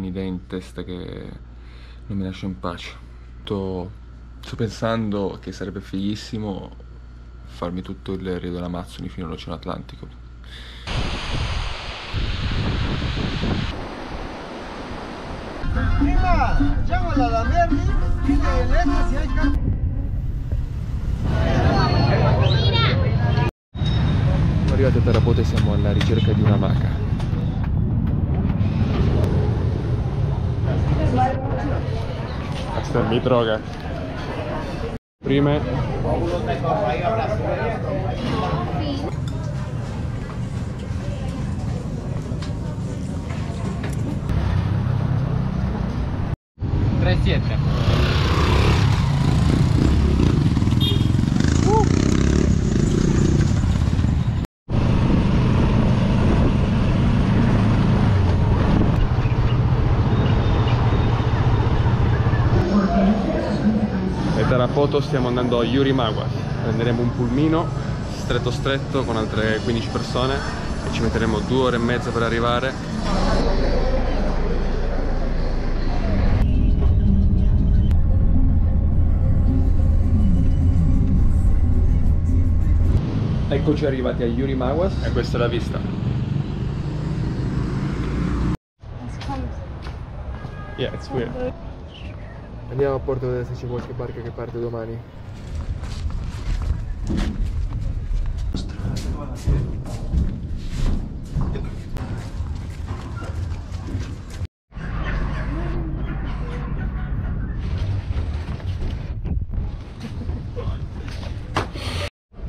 un'idea in testa che non mi lascia in pace. Sto, sto pensando che sarebbe fighissimo farmi tutto il Rio dell'Amazzoni fino all'Oceano Atlantico. Prima, dile si hai cap- Siamo arrivati a Tarabote e siamo alla ricerca di una maca. Questa mi droga. Prime. Tre siete. Tarapoto stiamo andando a Yurimaguas. Prenderemo un pulmino stretto stretto con altre 15 persone e ci metteremo due ore e mezza per arrivare. Eccoci arrivati a Yurimaguas e questa è la vista. Yeah, it's weird. Andiamo a Porto a vedere se c'è qualche barca che parte domani.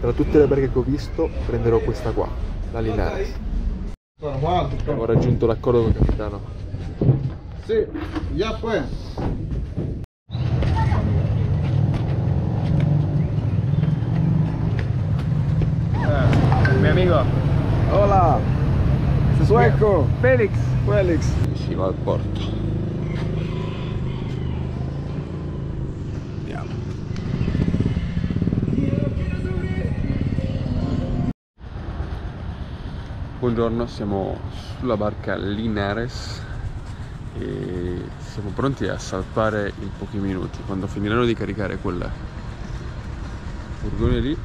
Tra tutte le barche che ho visto prenderò questa qua, la Linares. Ho raggiunto l'accordo con il capitano. Sì, ya pues. Mi amico Hola, sueco, Felix. Felix. si va al porto. Andiamo. Buongiorno, siamo sulla barca Linares e siamo pronti a salpare in pochi minuti. Quando finiranno di caricare quel furgone lì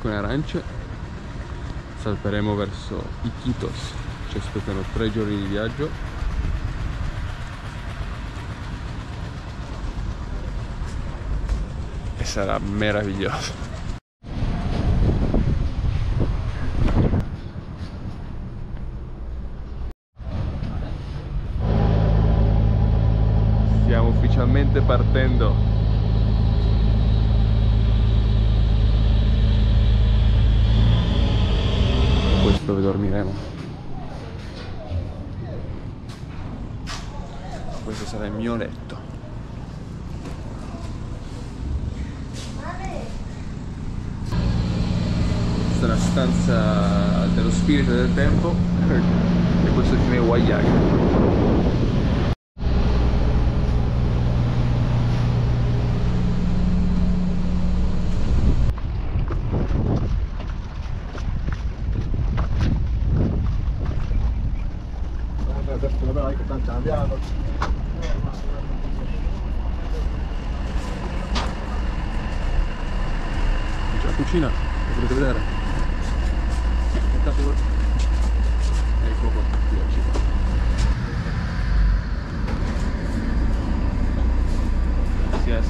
con arance, salperemo verso Iquitos. Ci aspettano tre giorni di viaggio. E sarà meraviglioso. Stiamo ufficialmente partendo. Questo sarà il mio letto. Questa è la stanza dello spirito del tempo e questo è il mio guagliaio. che stanno cambiando. C'è la cucina, lo potete vedere. Aspettate voi. Ecco qua, qui eccoci qua. Yes, yes.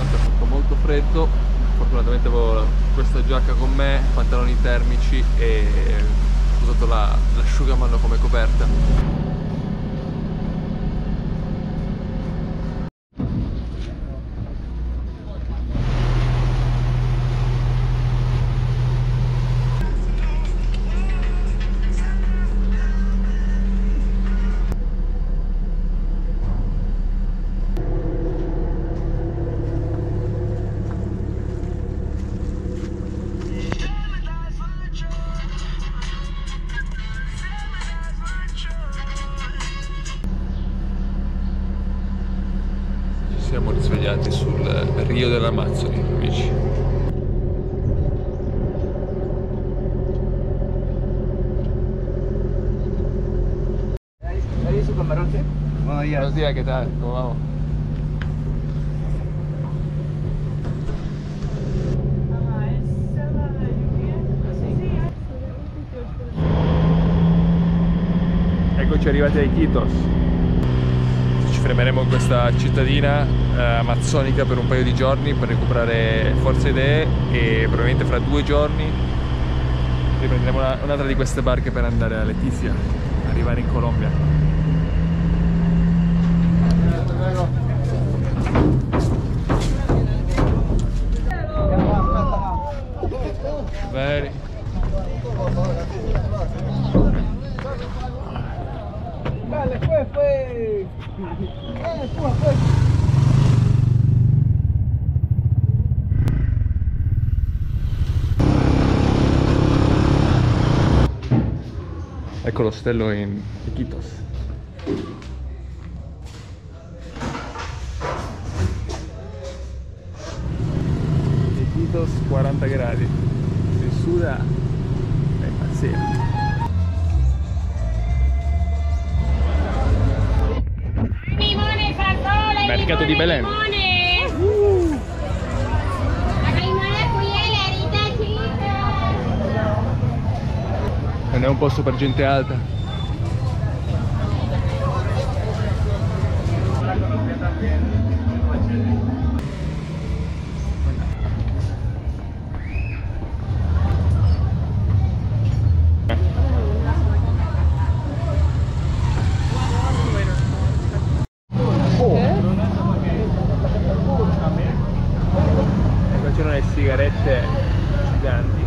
Oggi ha fatto molto freddo, fortunatamente avevo questa giacca con me, pantaloni termici e ho usato la- l'asciugamano come coperta. Siamo risvegliati sul Rio dell'Amazzoni, amici. ¿Ahí su camarote? Buenos días. Buenos días, ¿qué tal? ¿Cómo vamos? Eccoci arrivati ai Iquitos. Ci fermeremo in questa cittadina eh, amazzonica per un paio di giorni per recuperare forze idee e probabilmente fra due giorni riprenderemo una- un'altra di queste barche per andare a Letizia, arrivare in Colombia. Ecco lo stello in Iquitos. Iquitos 40 gradi. Si suda è impazzire. Limone, fasola, Mercato di Belén. Limone. La limone qui è la rita chica. Non è un posto per gente alta. Qua c'erano le sigarette giganti.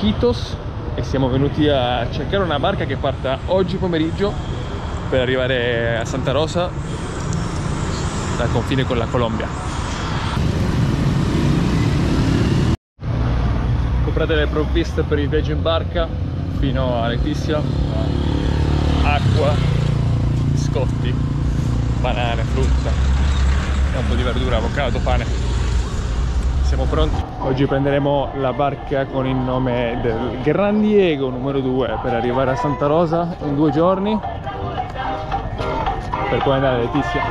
Di e siamo venuti a cercare una barca che parta oggi pomeriggio per arrivare a Santa Rosa dal confine con la Colombia. Comprate le provviste per il viaggio in barca fino a Letizia, acqua, biscotti, banane, frutta e un po' di verdura, avocado, pane. Siamo pronti? Oggi prenderemo la barca con il nome del Gran Diego numero 2 per arrivare a Santa Rosa in due giorni per poi andare a Letizia.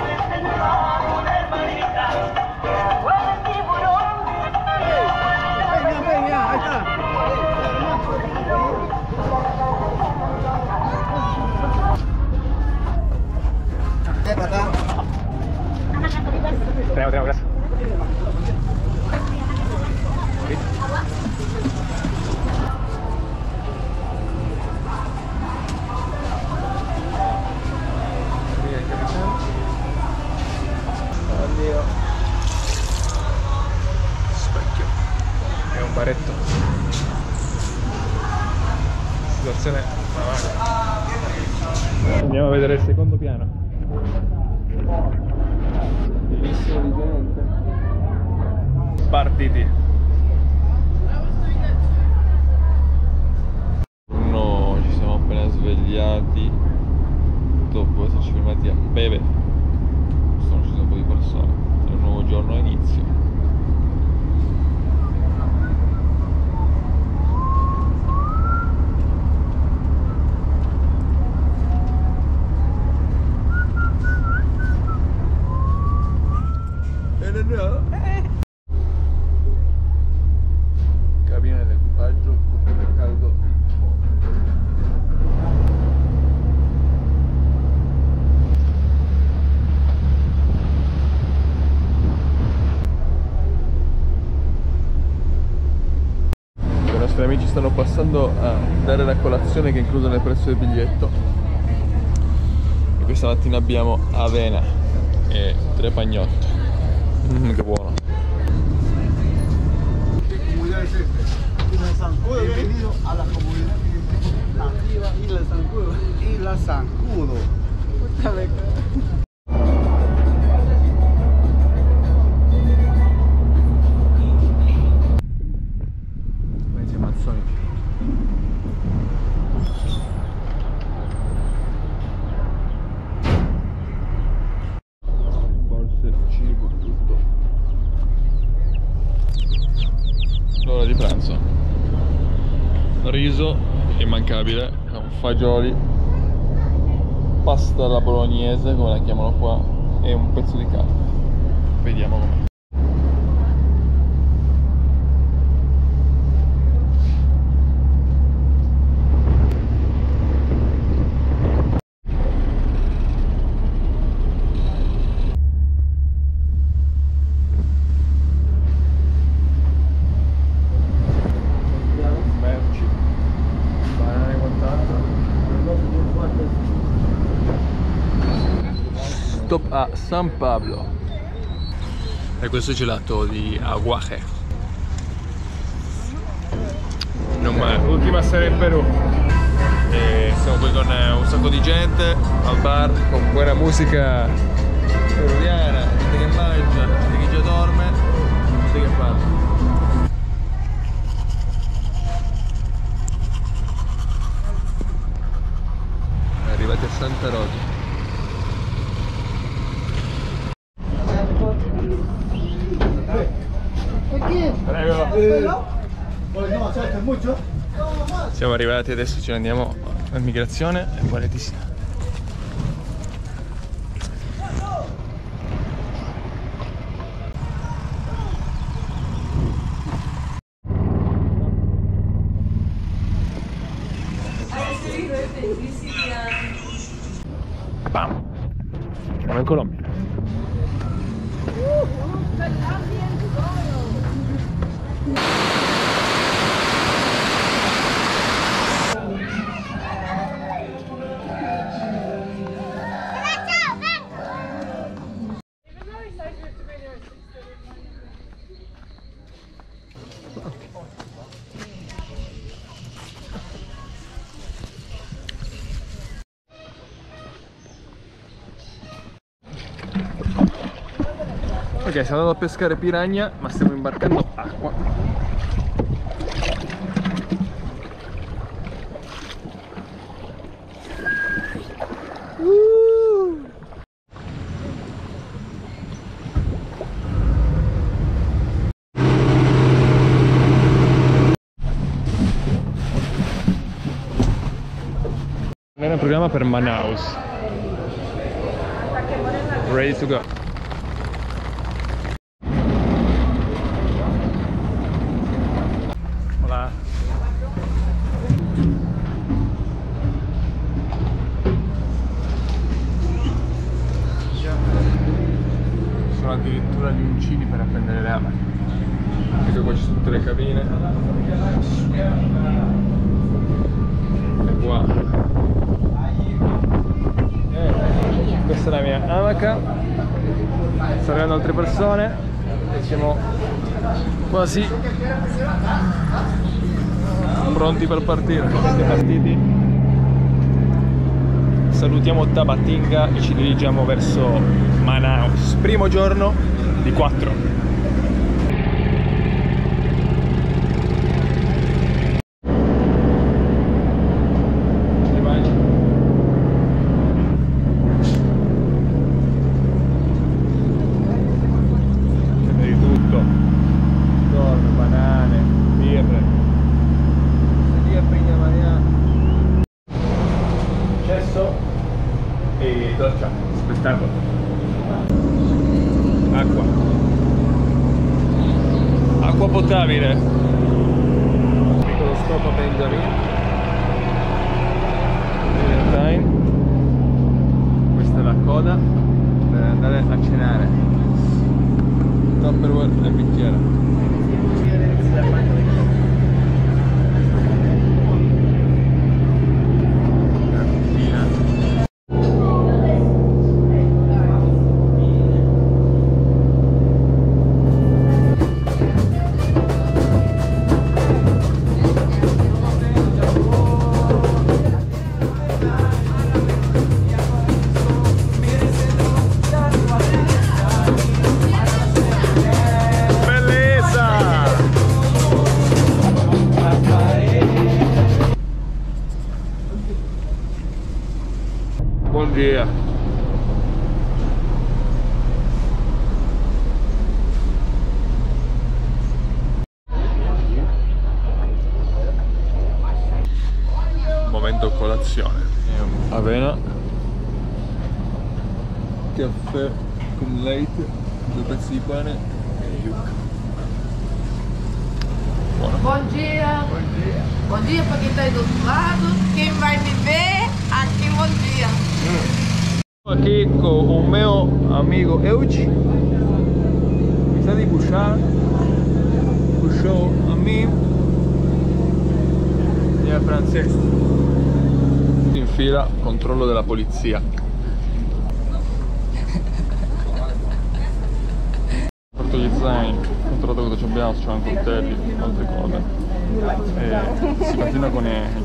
Partiti. No, ci siamo appena svegliati dopo esserci fermati a bere. Sono scese un po' di persone. È un nuovo giorno inizio. Nostri amici stanno passando a dare la colazione che è inclusa nel prezzo del biglietto. E questa mattina abbiamo avena e tre pagnotte. Mm, che buono. Bienvenido a la comunidad nativa Isla Zancudo. Isla Zancudo. L'ora di pranzo. Riso immancabile fagioli, pasta alla bolognese come la chiamano qua e un pezzo di carne. Vediamo com'è. merci banane e quant'altro stop a San Pablo. E questo è gelato di aguaje. Non male ultima sera in Perù. E siamo qui con eh, un sacco di gente al bar. Con buona musica peruviana gente che mangia gente che già dorme gente che parla arrivati a Santa Rosa. Prego. Certo. Siamo arrivati adesso ce ne andiamo all'immigrazione e buonetissima. Bam! Siamo in Colombia. Ok, stiamo andando a pescare piragna, ma stiamo imbarcando acqua. Era un programma per Manaus. Ready to go. vabbè. Ecco qua ci sono tutte le cabine. E qua. Eh, questa è la mia amaca. Saranno altre persone. E siamo quasi pronti per partire. Siete partiti. Salutiamo Tabatinga e ci dirigiamo verso Manaus. Primo giorno di 4. Spettacolo. Acqua. Acqua potabile. Bom dia para quem está aí do outro lado. Quem vai me ver, aqui bom dia. Aqui con un mio amico Eugi mi sa di pushare pushò a me e a Francesco. In fila controllo della polizia porto gli zaini controllato cosa abbiamo se c'erano coltelli altre cose e si continua con i, i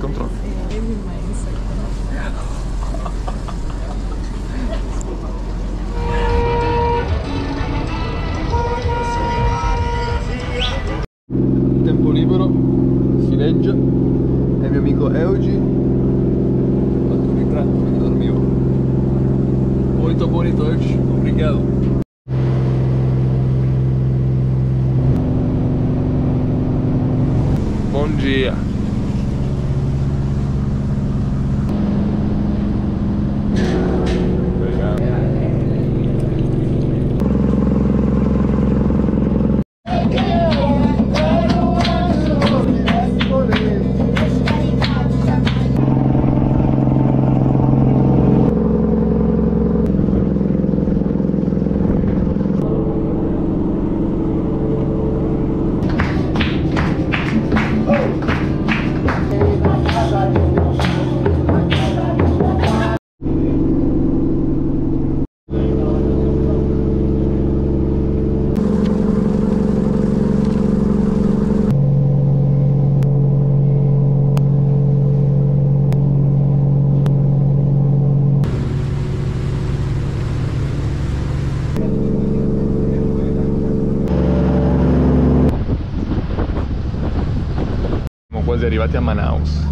arrivati a Manaus.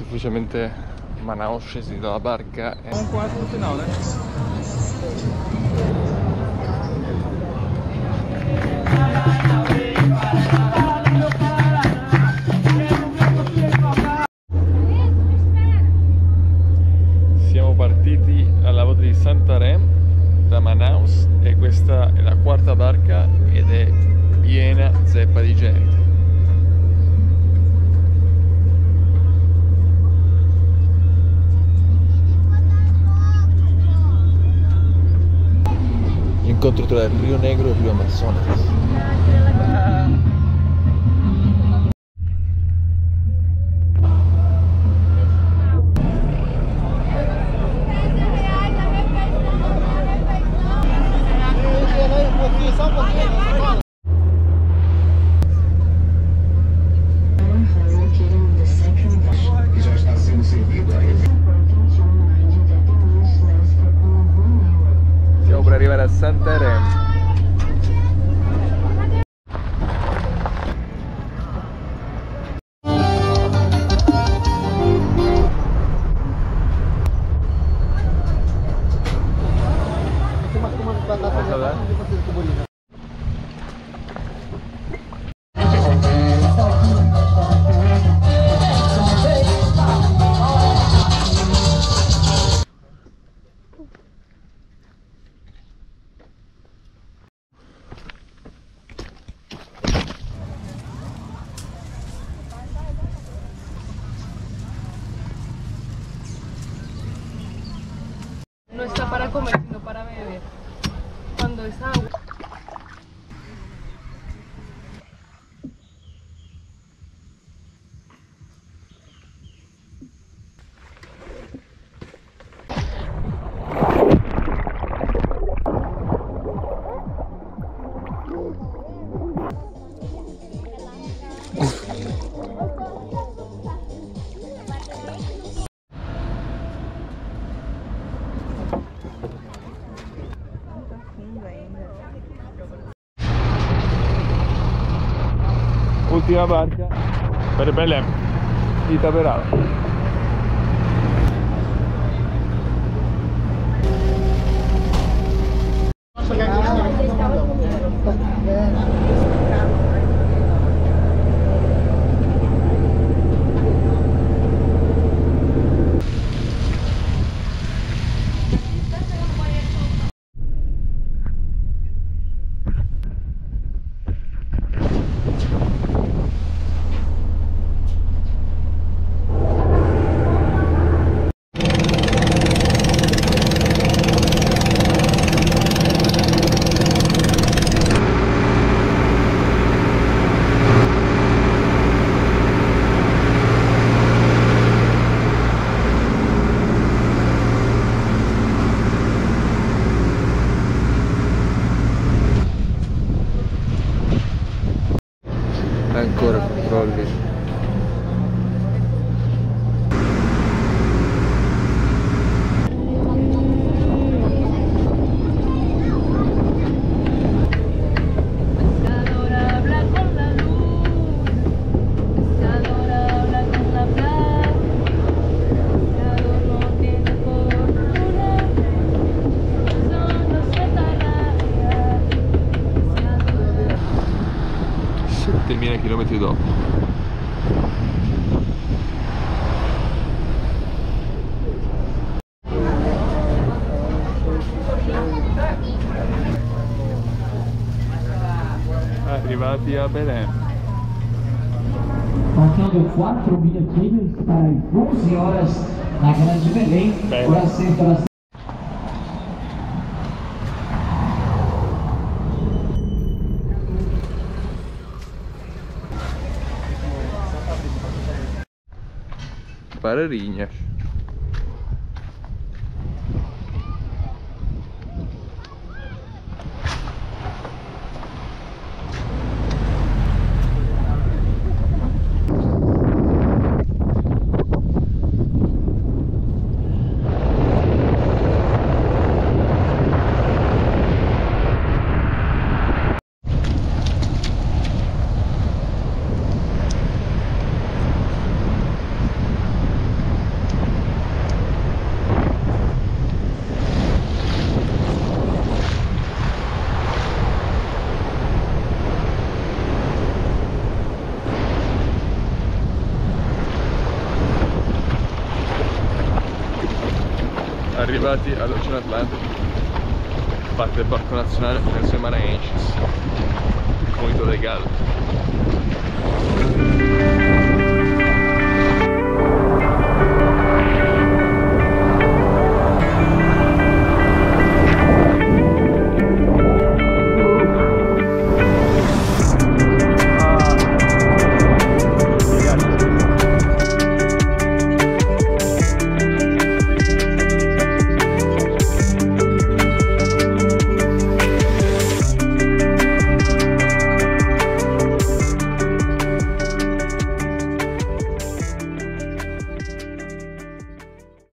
Ufficialmente Manaus scesi dalla barca e... Negro Rio Amazonas. Ultima barca per Belém di Taperano. Dopo. Arrivati a Belém. Faltando quatro minutinhos para as 11 horas na Grande Belém. Belém. Hora certa, ararinhas. Arrivati all'Oceano Atlantico, parte del Parco Nazionale Nelson Maranhenses, Muito legal.